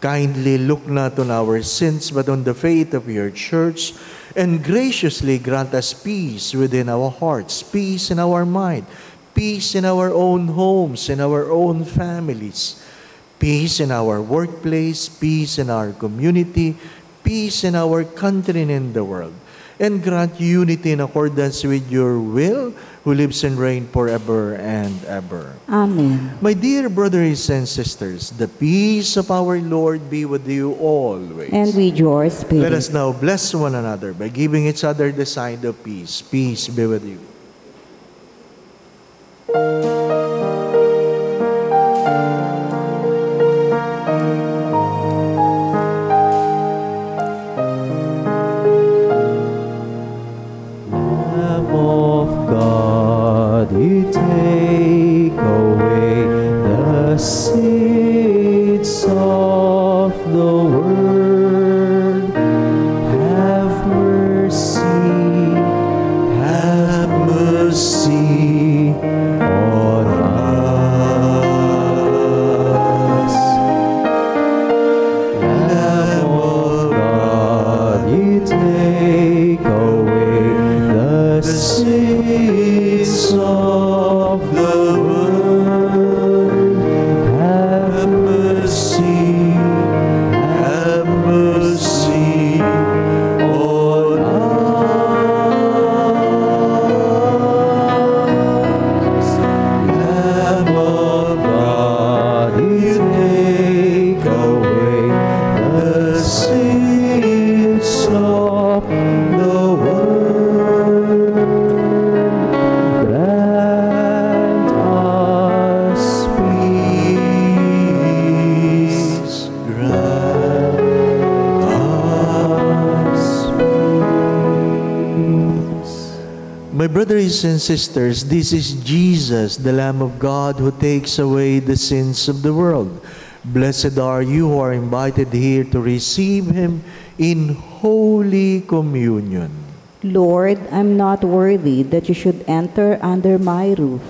kindly look not on our sins, but on the faith of your church, and graciously grant us peace within our hearts, peace in our mind, peace in our own homes, in our own families, peace in our workplace, peace in our community, peace in our country and in the world, and grant unity in accordance with your will, who lives and reigns forever and ever. Amen. My dear brothers and sisters, the peace of our Lord be with you always. And with your Let spirit. us now bless one another by giving each other the sign of peace. Peace be with you. And sisters, this is Jesus, the Lamb of God, who takes away the sins of the world. Blessed are you who are invited here to receive him in Holy Communion. Lord, I'm not worthy that you should enter under my roof,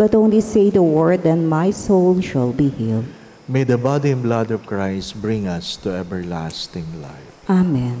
but only say the word, and my soul shall be healed. May the body and blood of Christ bring us to everlasting life. Amen.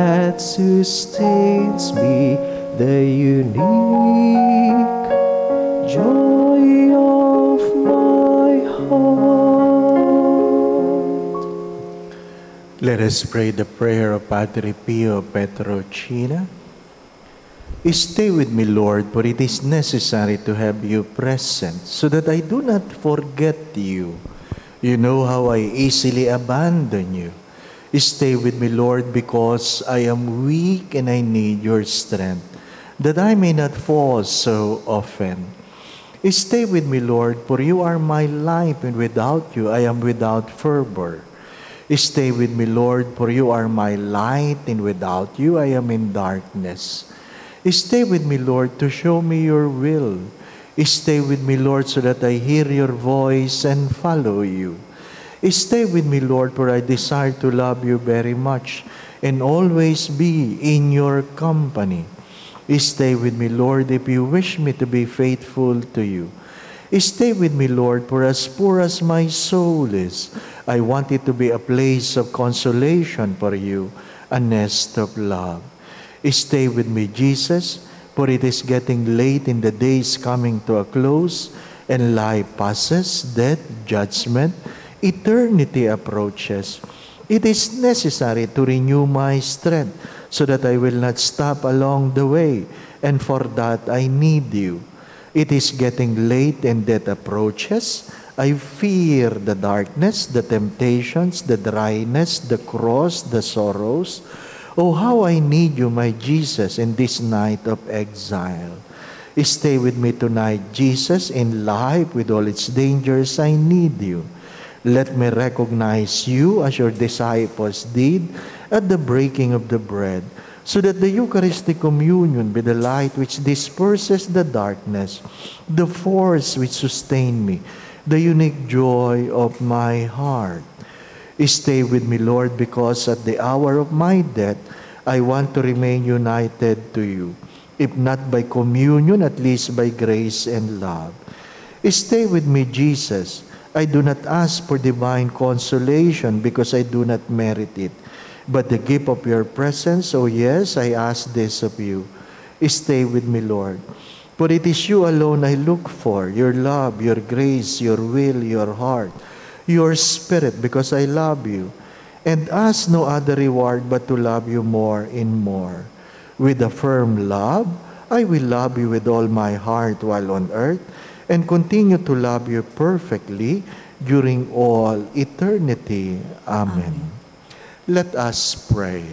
That sustains me, the unique joy of my heart. Let us pray the prayer of Padre Pio Pietrelcina. Stay with me, Lord, for it is necessary to have you present so that I do not forget you. You know how I easily abandon you. Stay with me, Lord, because I am weak and I need your strength, that I may not fall so often. Stay with me, Lord, for you are my life, and without you I am without fervor. Stay with me, Lord, for you are my light, and without you I am in darkness. Stay with me, Lord, to show me your will. Stay with me, Lord, so that I hear your voice and follow you. Eh, stay with me, Lord, for I desire to love you very much and always be in your company. Eh, stay with me, Lord, if you wish me to be faithful to you. Eh, stay with me, Lord, for as poor as my soul is, I want it to be a place of consolation for you, a nest of love. Stay with me, Jesus, for it is getting late in the days coming to a close, and life passes, death, judgment, eternity approaches. It is necessary to renew my strength so that I will not stop along the way, and for that I need you. It is getting late and death approaches. I fear the darkness, the temptations, the dryness, the cross, the sorrows. Oh, how I need you, my Jesus, in this night of exile. Stay with me tonight, Jesus, in life with all its dangers. I need you. Let me recognize you as your disciples did at the breaking of the bread, so that the Eucharistic communion be the light which disperses the darkness, the force which sustains me, the unique joy of my heart. Stay with me, Lord, because at the hour of my death, I want to remain united to you, if not by communion, at least by grace and love. Stay with me, Jesus. I do not ask for divine consolation because I do not merit it, but the gift of your presence, oh yes, I ask this of you. Stay with me, Lord. For it is you alone I look for, your love, your grace, your will, your heart, your spirit, because I love you, and ask no other reward but to love you more and more. With a firm love, I will love you with all my heart while on earth, and continue to love you perfectly during all eternity. Amen. Let us pray.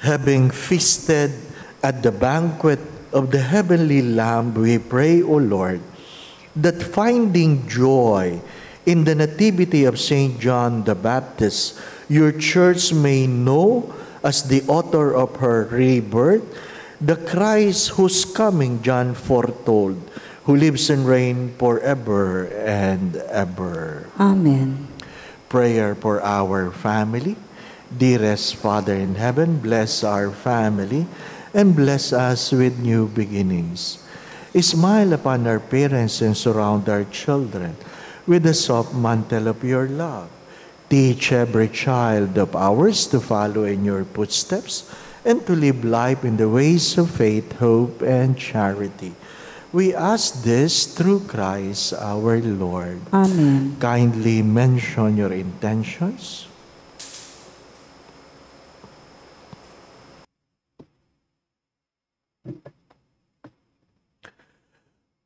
Having feasted at the banquet of the heavenly Lamb, we pray, O Lord, that finding joy in the nativity of St. John the Baptist, your church may know as the author of her rebirth, the Christ whose coming John foretold. who lives and reigns forever and ever. Amen. Prayer for our family. Dearest Father in heaven, bless our family and bless us with new beginnings. Smile upon our parents and surround our children with the soft mantle of your love. Teach every child of ours to follow in your footsteps and to live life in the ways of faith, hope, and charity. We ask this through Christ our Lord. Amen. Kindly mention your intentions.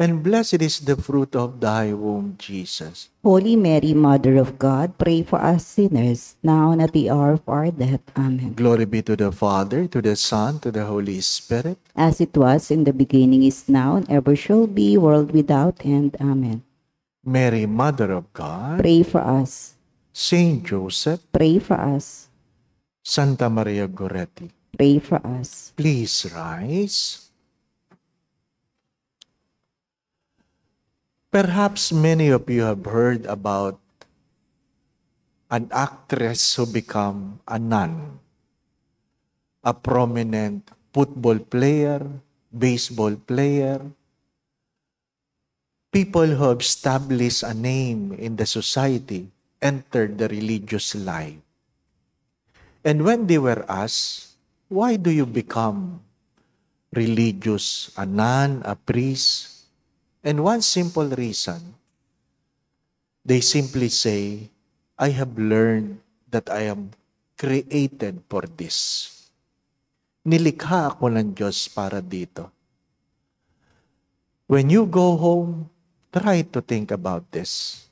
and blessed is the fruit of thy womb, Jesus. Holy Mary, Mother of God, pray for us sinners, now and at the hour of our death. Amen. Glory be to the Father, to the Son, to the Holy Spirit. As it was in the beginning, is now, and ever shall be, world without end. Amen. Mary, Mother of God, Pray for us. Saint Joseph, Pray for us. Santa Maria Goretti, Pray for us. please rise. Perhaps many of you have heard about an actress who became a nun, a prominent football player, baseball player, people who established a name in the society entered the religious life. And when they were asked, why do you become religious, a nun, a priest? And one simple reason, they simply say, I have learned that I am created for this. Nilikha ako ng Diyos para dito. When you go home, try to think about this.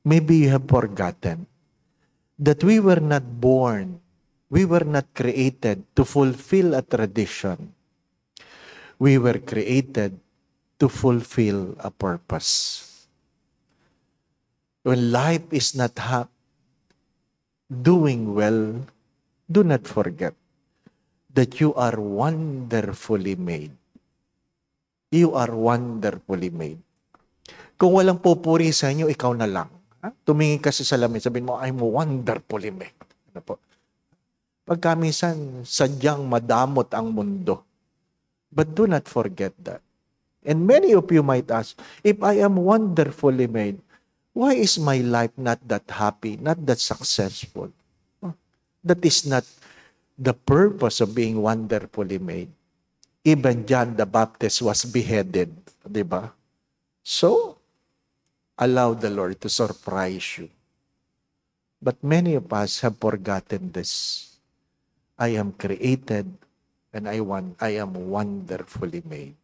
Maybe you have forgotten that we were not born, we were not created to fulfill a tradition. We were created to fulfill a purpose. When life is not hap- doing well, do not forget that you are wonderfully made. You are wonderfully made. Kung walang pupuri sa inyo, ikaw na lang. Ha? Tumingin ka sa salamin, sabihin mo, I'm wonderfully made. Ano po? Pagka minsan, sadyang madamot ang mundo. But do not forget that. And many of you might ask, if I am wonderfully made, why is my life not that happy, not that successful? That is not the purpose of being wonderfully made. Even John the Baptist was beheaded, di ba? So, allow the Lord to surprise you. But many of us have forgotten this. I am created and I want I am wonderfully made.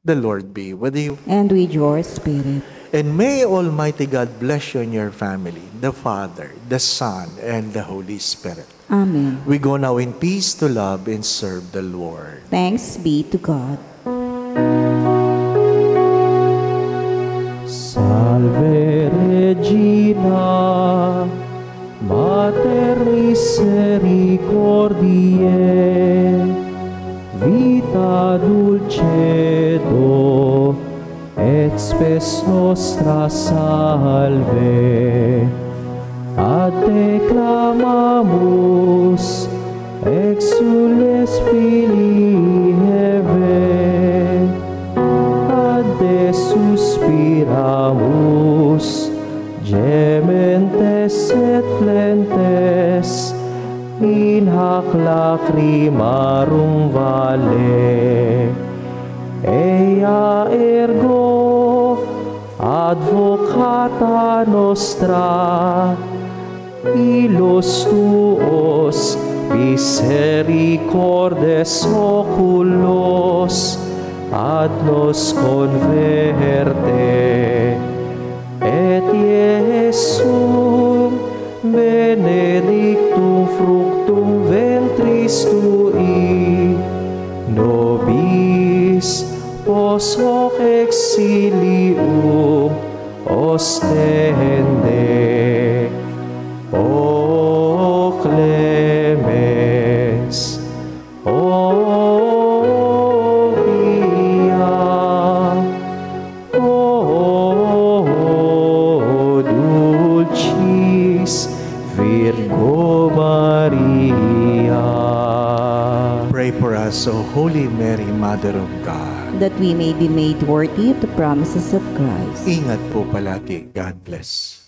The Lord be with you. And with your spirit. And may Almighty God bless you and your family, the Father, the Son, and the Holy Spirit. Amen. We go now in peace to love and serve the Lord. Thanks be to God. Salve Regina, Mater misericordiae, vita dulcedo, et spes nostra salve. Ad te clamamus, exules filii Eve, ad te suspiramus, gementes et flentes, in hac lacrimarum vale. Ea ergo Advocata nostra, illos tuos, misericordes oculos, ad nos converte. Et Iesum, benedictum fructum ventris tui, nos Deus hoc exilium ostende, o clemens, o via, o dulcis Virgo Maria. Pray for us, O Holy Mary, Mother of God that we may be made worthy of the promises of Christ. Ingat po palagi. God bless.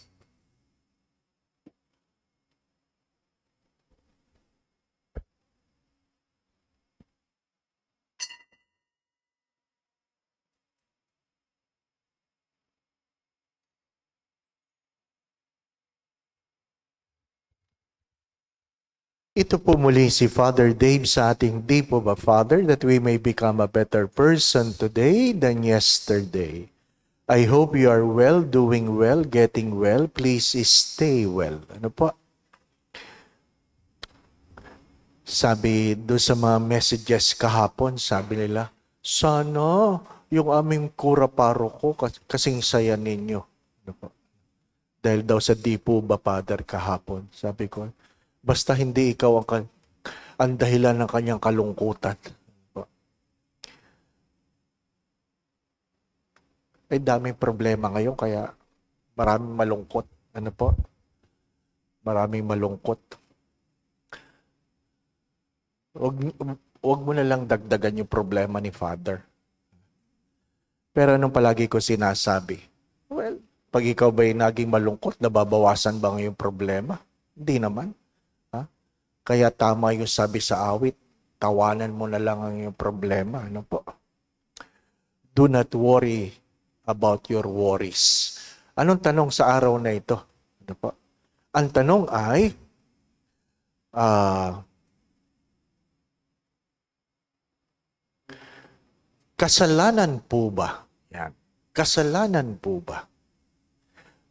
Ito po muli si Father Dave sa ating Deep of a Father that we may become a better person today than yesterday. I hope you are well, doing well, getting well. Please stay well. Ano po? Sabi do sa mga messages kahapon, sabi nila, sana yung aming kura paroko kas- kasing saya ninyo. Ano po? Dahil daw sa di po ba, Father, kahapon. Sabi ko, basta hindi ikaw ang, ang dahilan ng kanyang kalungkutan. Ay daming problema ngayon kaya maraming malungkot. Ano po? Maraming malungkot. Wag, wag mo na lang dagdagan yung problema ni Father. Pero anong palagi ko sinasabi? Well, pag ikaw ba'y naging malungkot, nababawasan ba ang iyong problema? Hindi naman. Kaya tama yung sabi sa awit, tawanan mo na lang ang iyong problema. Ano po? Do not worry about your worries. Anong tanong sa araw na ito? Ano po? Ang tanong ay, ah, kasalanan po ba? Yan. Kasalanan po ba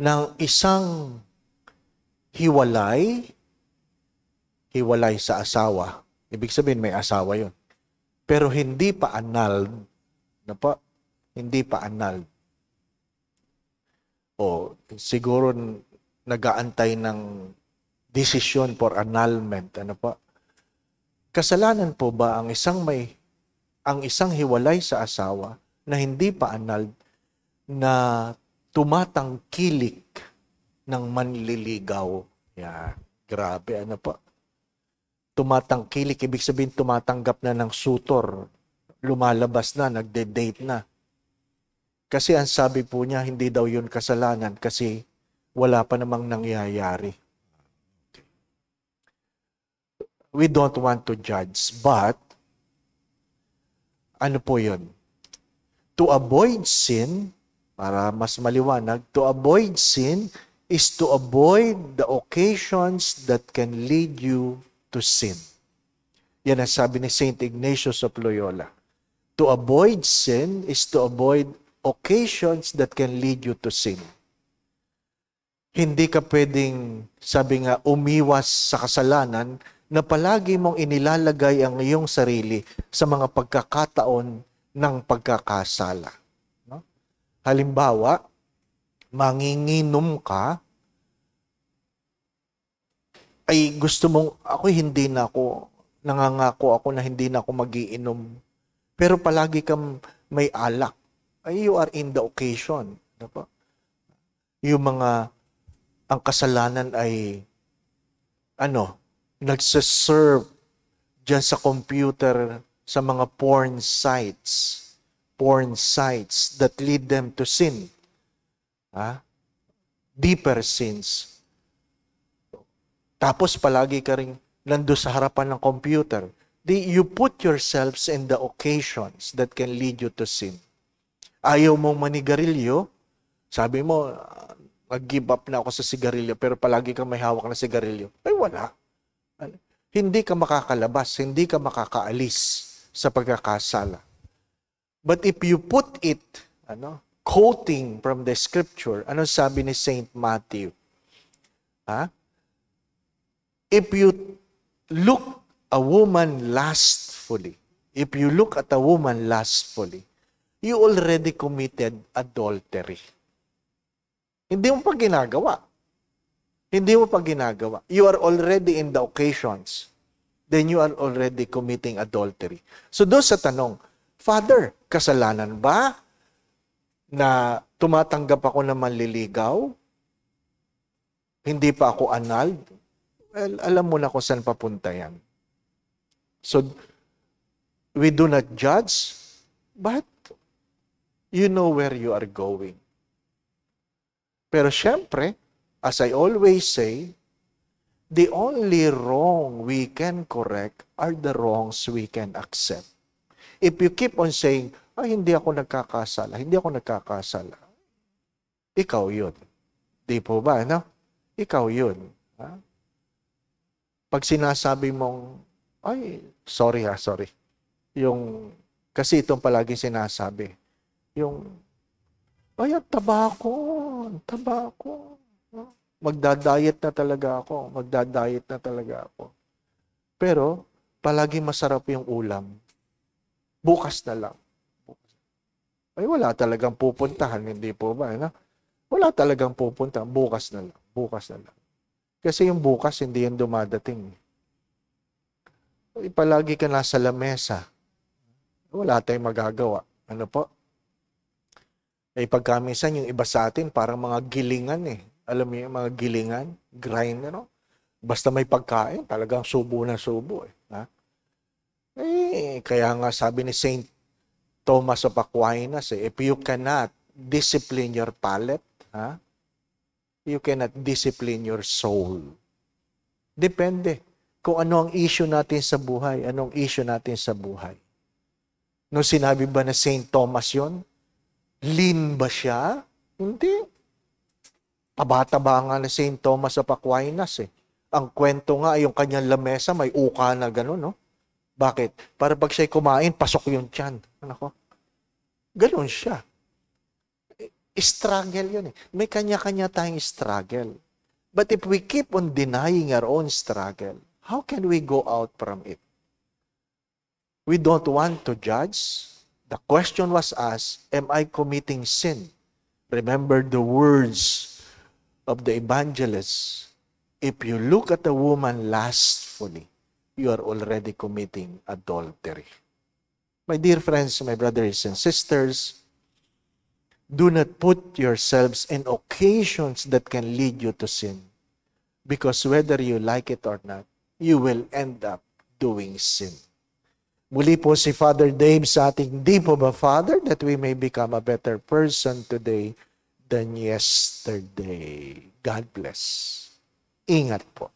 ng isang hiwalay, hiwalay sa asawa. Ibig sabihin may asawa yon. Pero hindi pa annulled, na po, hindi pa annulled. O siguro nagaantay ng desisyon for annulment, ano po? Kasalanan po ba ang isang may ang isang hiwalay sa asawa na hindi pa annulled na tumatangkilik ng manliligaw. Yan. Grabe, ano po? Tumatangkilik, ibig sabihin tumatanggap na ng sutor. Lumalabas na, nagde-date na. Kasi ang sabi po niya, hindi daw yun kasalanan kasi wala pa namang nangyayari. We don't want to judge, but ano po yun? To avoid sin, para mas maliwanag, to avoid sin is to avoid the occasions that can lead you to sin. Yan ang sabi ni St. Ignatius of Loyola. To avoid sin is to avoid occasions that can lead you to sin. Hindi ka pwedeng, sabi nga, umiwas sa kasalanan na palagi mong inilalagay ang iyong sarili sa mga pagkakataon ng pagkakasala. No? Halimbawa, manginginom ka, ay gusto mong, ako hindi na ako, nangangako ako na hindi na ako magiinom. Pero palagi kang may alak. Ay, you are in the occasion. Po? Yung mga, ang kasalanan ay, ano, nagsaserve dyan sa computer sa mga porn sites. Porn sites that lead them to sin. Ha? Deeper sins. Tapos palagi ka rin nando sa harapan ng computer. Di, you put yourselves in the occasions that can lead you to sin. Ayaw mong manigarilyo, sabi mo, "Ah, nag-give up na ako sa sigarilyo, pero palagi kang may hawak na sigarilyo. Ay, wala. Hindi ka makakalabas, hindi ka makakaalis sa pagkakasala. But if you put it, ano, quoting from the scripture, ano sabi ni Saint Matthew? Ha? If you look a woman lustfully, if you look at a woman lustfully, you already committed adultery. Hindi mo pa ginagawa. Hindi mo pa ginagawa. You are already in the occasions. Then you are already committing adultery. So doon sa tanong, Father, kasalanan ba na tumatanggap ako ng manliligaw? Hindi pa ako annulled? Well, alam mo na kung saan papunta yan. So, we do not judge, but you know where you are going. Pero syempre, as I always say, the only wrong we can correct are the wrongs we can accept. If you keep on saying, ay, hindi ako nagkakasala, hindi ako nagkakasala, ikaw yun. Di po ba, no? Ikaw yun. Ha? Pag sinasabi mong, ay, sorry ha, sorry. Yung, kasi itong palagi sinasabi, yung, ay, ang taba ko, ang taba ko. Magda-diet na talaga ako, magda-diet na talaga ako. Pero, palagi masarap yung ulam. Bukas na lang. Ay, wala talagang pupuntahan, hindi po ba? No? Wala talagang pupuntahan, bukas na lang. Bukas na lang. Kasi yung bukas, hindi yan dumadating. Ay, palagi ka nasa lamesa. Wala tayong magagawa. Ano po? Eh, pagkamisan, yung iba sa atin, parang mga gilingan eh. Alam mo yung mga gilingan, grind, ano? Basta may pagkain, talagang subo na subo eh. Ha? Eh, kaya nga sabi ni Saint Thomas of Aquinas, eh, if you cannot discipline your palate, ha? You cannot discipline your soul. Depende kung ano ang issue natin sa buhay, anong issue natin sa buhay. Nung sinabi ba na Saint Thomas yon, lean ba siya? Hindi. Taba-taba nga na Saint Thomas of Aquinas eh. Ang kwento nga, yung kanyang lamesa, may uka na gano'n, no? Bakit? Para pag siya'y kumain, pasok yung tiyan. Ano ko? Ganon siya. Struggle yun eh. May kanya-kanya tayong struggle. But if we keep on denying our own struggle, how can we go out from it? We don't want to judge. The question was asked, am I committing sin? Remember the words of the evangelist. If you look at a woman lustfully, you are already committing adultery. My dear friends, my brothers and sisters, do not put yourselves in occasions that can lead you to sin. Because whether you like it or not, you will end up doing sin. Muli po si Father Dave sa ating di po ba, Father, that we may become a better person today than yesterday. God bless. Ingat po.